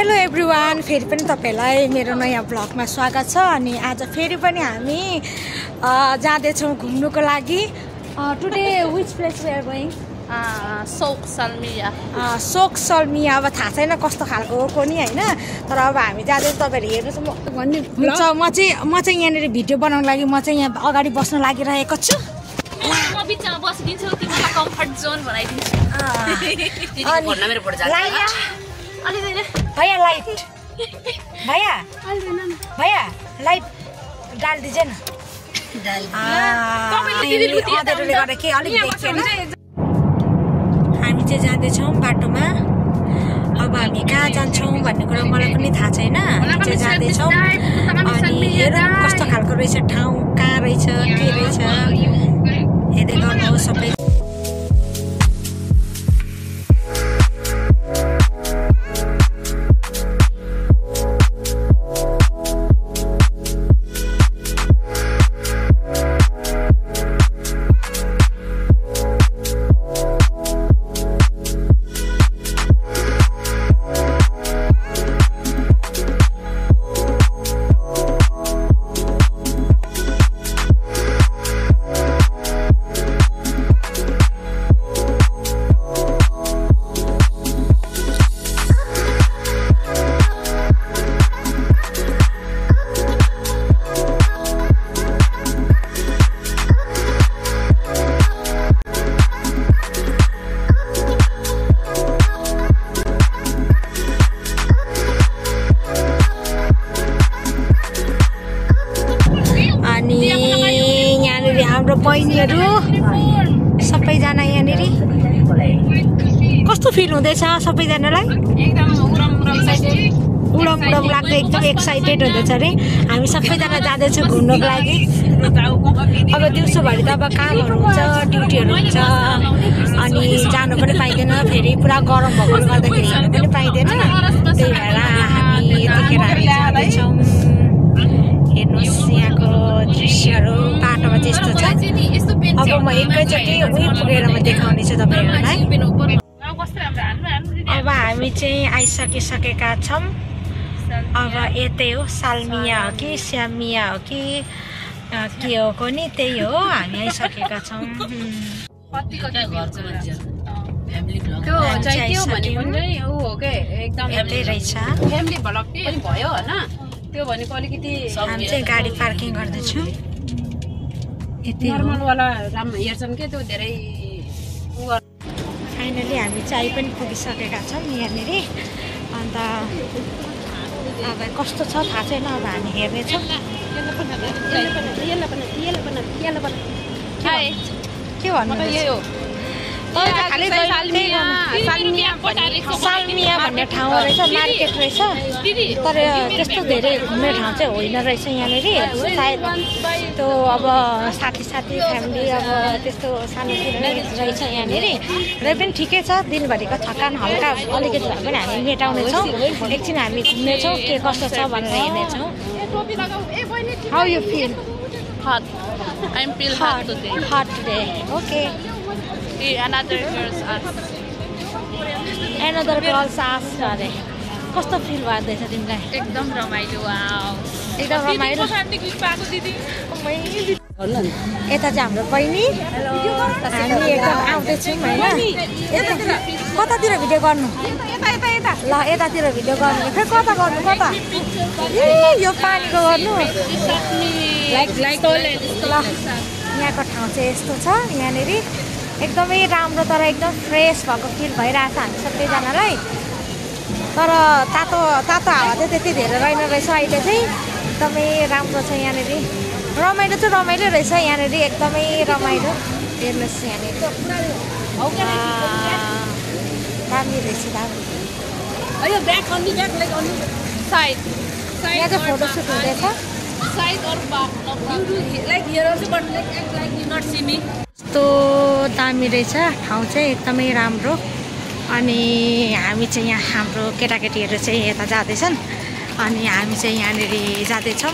Hello every one फेरि पनि तपाईँहरूलाई मेरो नयाँ ब्लगमा स्वागत छ अनि आज फेरि पनि हामी अ, जाँदैछौँ घुम्नुको लागि। Today which place where going Ah, Sok Salmiya. Souq Salmi अब थाहा छैन कस्तो खालको हो को नि होइन? तर अब हामी जाँदै तपाईँहरू हेर्नुहोस् म भन्ने हुन्छ म चाहिँ म चाहिँ यहाँनिर भिडियो बनाउनु लागि म चाहिँ यहाँ अगाडि बस्न लागिरहेको छु। म बिचमा बसिदिन्छु तिमीलाई कम्फर्ट जोन बनाइदिन्छु। भैया लाइट। भैया। भैया लाइट डाल दिजे न। हामी चाहिँ जाँदैछौँ बाटोमा। अब हामी कहाँ जान्छौँ भन्ने कुरा मलाई पनि थाहा छैन। हामी चाहिँ जाँदैछौँ। अनि हेरौँ कस्तो खालको रहेछ ठाउँ कहाँ रहेछ के रहेछ। हेर्दै गर्नुहोस् सबै। बहिनीहरू सबैजना यहाँनिर। कस्तो फिल हुँदैछ सबैजनालाई? उडम उडम लाग्दै एकदम एक्साइटेड हुँदैछ अरे। हामी सबैजना जाँदैछौँ घुम्नको लागि। अब दिउँसोभरि त अब कामहरू हुन्छ ड्युटीहरू हुन्छ। अनि जानु पनि पाइँदैन फेरि पुरा गरम भएकोले गर्दाखेरि पनि पाइँदैन। त्यही भएर हामी यतिखेर हामी जाँदैछौँ। हेर्नुहोस् यहाँको दृश्यहरू बाटोमा चाहिँ यस्तो छ। अब म एकैचोटि उहीँ पुगेर म देखाउने छु तपाईँहरूलाई। अब हामी चाहिँ आइसकिसकेका छौँ। अब यतै हो सालमिया हो कि स्यामिया हो कि के हो को नि त्यही हो हामी आइसकेका छौँ। यतै रहेछ। त्यो भनेको अलिकति हामी चाहिँ गाडी पार्किङ गर्दैछौँ। यति नर्मलवाला राम्रो हेर्छन् के त्यो धेरै फाइनली हामी चाहिँ पनि पुगिसकेका छौँ यहाँनिर। अन्त अब कस्तो छ थाहा छैन अब हामी हेर्नेछौँ। के भन्नु? यही हो। सालमिया भन्ने ठाउँ रहेछ। मार्केट रहेछ। तर त्यस्तो धेरै घुम्ने ठाउँ चाहिँ होइन रहेछ यहाँनिर। सायद त्यो अब साथी साथी फ्यामिली अब त्यस्तो सानोतिनो नै रहेछ यहाँनिर। र पनि ठिकै छ। दिनभरिको थकान हल्का अलिकति भए पनि हामी मेटाउनेछौँ एकछिन हामी घुम्नेछौँ के कस्तो छ भनेर हेर्नेछौँ how you feel I'm feel hot hot hot today okay another girls ask another girls ask अरे कस्तो फिल भइदिएछ तिमीलाई एकदम रमाइलो एकदम रमाइलो यता चाहिँ हाम्रो बहिनी हामी एकदम आउँदैछौँ होइन कतातिर भिडियो गर्नु ल यतातिर भिडियो गर्नु फेरि कता गर्नु कता ए यो पानीको गर्नु ल यहाँको ठाउँ चाहिँ यस्तो छ यहाँनिर एकदमै राम्रो तर एकदम फ्रेस भएको फिल भइरहेछ हामी सबैजनालाई तर तातो तातो हावा चाहिँ त्यति धेरै रहेन रहेछ अहिले चाहिँ एकदमै राम्रो छ यहाँनिर रमाइलो चाहिँ रमाइलो रहेछ यहाँनिर एकदमै रमाइलो हेर्नुहोस् यहाँनिर दामी रहेछ दामी side यहाँ चाहिँ फोटोसुट हुँदैछ कस्तो दामी रहेछ। ठाउँ चाहिँ एकदमै राम्रो। अनि हामी चाहिँ यहाँ हाम्रो केटाकेटीहरू चाहिँ यता जाँदैछन्। अनि हामी चाहिँ यहाँनिर जाँदैछौँ।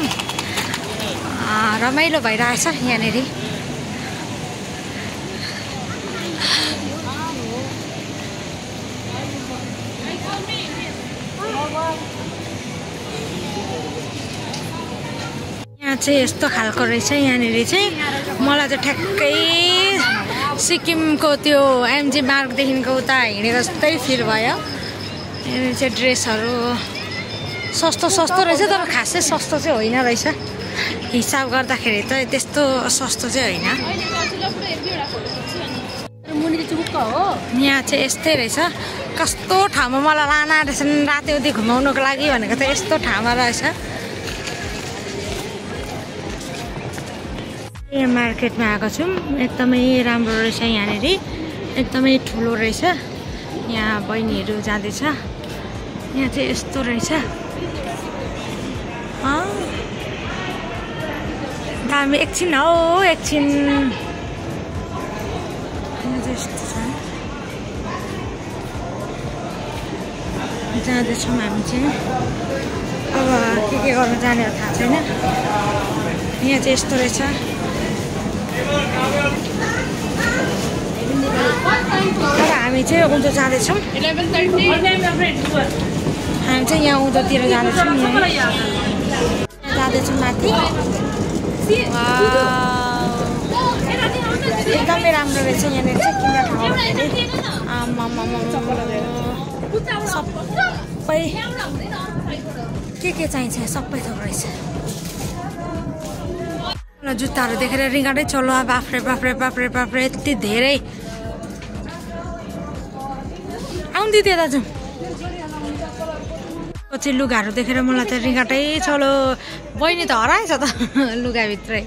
रमाइलो भइरहेछ यहाँनिर। यहाँ चाहिँ यस्तो खालको रहेछ यहाँनिर चाहिँ। मलाई चाहिँ ठ्याक्कै सिक्किमको त्यो एमजी मार्गदेखिको उता हिँडेको जस्तै फिल भयो। यहाँनिर चाहिँ ड्रेसहरू सस्तो सस्तो रहेछ तर खासै सस्तो चाहिँ होइन रहेछ। हिसाब गर्दाखेरि त त्यस्तो सस्तो चाहिँ होइन। यहाँ चाहिँ यस्तै रहेछ। कस्तो ठाउँमा मलाई लान रहेछन् रातिउँदी घुमाउनुको लागि भनेको त यस्तो ठाउँमा रहेछ। मार्केटमा आएको छौँ। एकदमै राम्रो रहेछ यहाँनिर। एकदमै ठुलो रहेछ। यहाँ बहिनीहरू जाँदैछ। यहाँ चाहिँ यस्तो रहेछ। दामी एकछिन हौ एकछिन। यहाँ जाँदैछौँ हामी चाहिँ। अब के के गर्नु जाने थाहा छैन। यहाँ चाहिँ यस्तो रहेछ। तर हामी चाहिँ उँधो जाँदैछौँ हामी चाहिँ यहाँ उँधोतिर जाँदैछौँ जाँदैछौँ माथि। एकदमै राम्रो रहेछ यहाँनिर चाहिँ किन ठाउँ सबै के के चाहिन्छ सबै थोक रहेछ जुत्ताहरू देखेर रिङ्गाटै चलो बाफ्रे बाफ्रे बाफ्रे बाफ्रे यति धेरै। आउनु दिदी जाउँ पछि लुगाहरू देखेर मलाई त रिङ्गाटै चलो। बहिनी त हराएछ त लुगाभित्रै।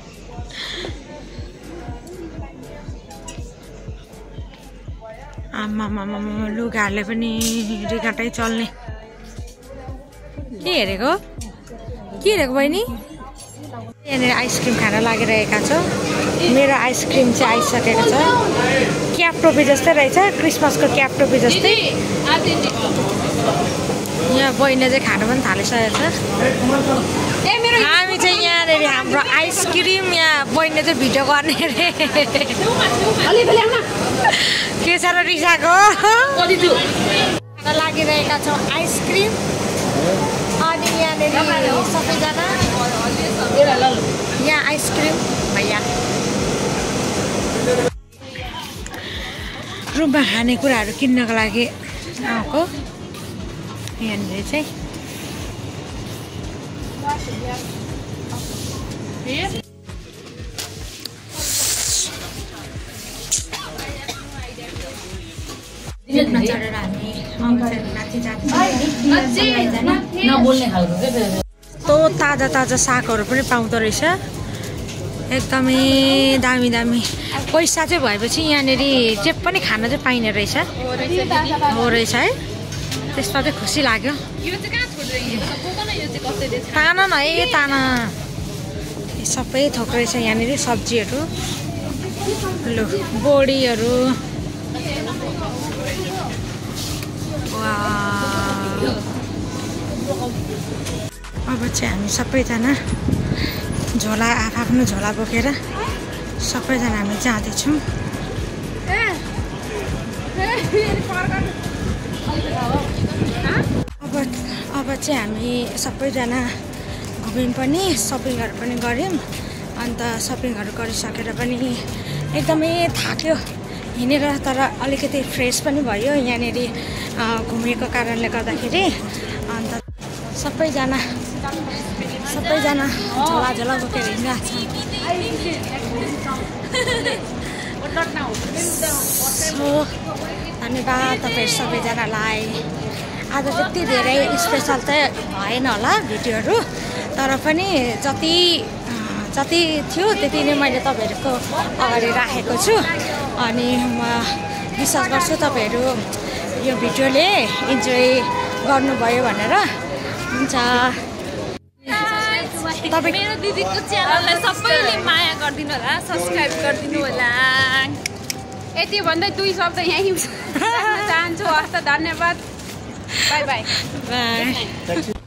आमामामा लुगाहरूले पनि रिगाटै चल्ने। के हेरेको? के हेरेको बहिनी? यहाँनिर आइसक्रिम खान लागिरहेका छौँ। मेरो आइसक्रिम चाहिँ आइसकेको छ। क्याप टोपी जस्तै रहेछ क्रिसमसको क्याप टोपी जस्तै। यहाँ बहिनी चाहिँ खानु पनि थालिसकेको छ। हामी चाहिँ यहाँनिर हाम्रो आइसक्रिम यहाँ बहिनी चाहिँ भिडियो गर्ने अरे के छ र रिसाको? लागिरहेका छौँ आइसक्रिम। अनि यहाँनिर सबैजना। यहाँ आइसक्रिम भैया रुममा खानेकुराहरू किन्नको लागि आएको। यहाँनिर चाहिँ। चढेर हामी माथि जान्छौँ। नबोल्ने खालको ताजा ताजा सागहरू पनि पाउँदो रहेछ। एकदमै दामी दामी। पैसा चाहिँ भएपछि यहाँनिर जे पनि खान चाहिँ पाइने रहेछ। हो रहेछ है। त्यसमा चाहिँ खुसी लाग्यो। ताना न है ताना। सबै थोक रहेछ यहाँनिर सब्जीहरू। लु बोडीहरू। वाह। अब चाहिँ हामी सबैजना झोला आफ्नो झोला बोकेर सबैजना हामी जाँदैछौँ अब अब चाहिँ हामी सबैजना घुम्यौँ पनि सपिङहरू पनि गऱ्यौँ। अन्त सपिङहरू गरिसकेर पनि एकदमै थाक्यो हिँडेर तर अलिकति फ्रेस पनि भयो यहाँनिर घुमेको कारणले गर्दाखेरि। अन्त सबैजना सबैजना झोला झोला बोकेर हिँडिरहेको छ। धन्यवाद तपाईँहरू सबैजनालाई आज त्यति धेरै स्पेसल चाहिँ भएन होला भिडियोहरू तर पनि जति जति थियो त्यति नै मैले तपाईँहरूको अगाडि राखेको छु। अनि म विश्वास गर्छु तपाईँहरू यो भिडियोले इन्जोय गर्नुभयो भनेर। हुन्छ। तपाईँ मेरो दिदीको च्यानललाई सबैले माया गरिदिनु होला सब्सक्राइब गरिदिनु होला। यति भन्दै दुई शब्द यहीँ राख्न चाहन्छु हस्त धन्यवाद। Bye bye. बाई।